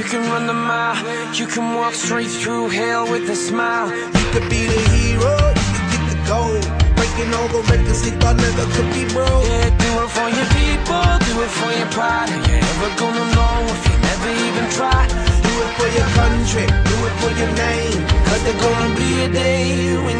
You can run the mile. You can walk straight through hell with a smile. You could be the hero, you could get the gold. Breaking all the records they thought never could be broke. Yeah, do it for your people, do it for your pride. Are you ever gonna know if you never even try? Do it for your country, do it for your name. Cause there's gonna be a day when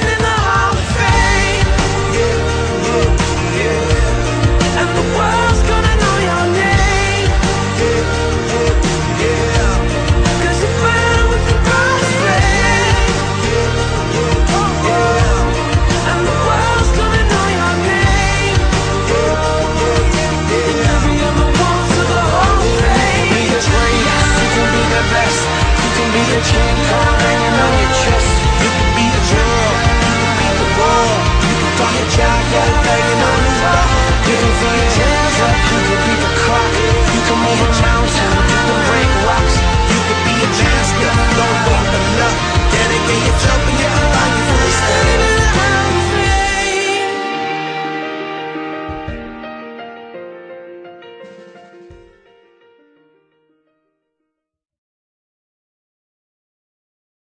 your chain, got a ring on your chest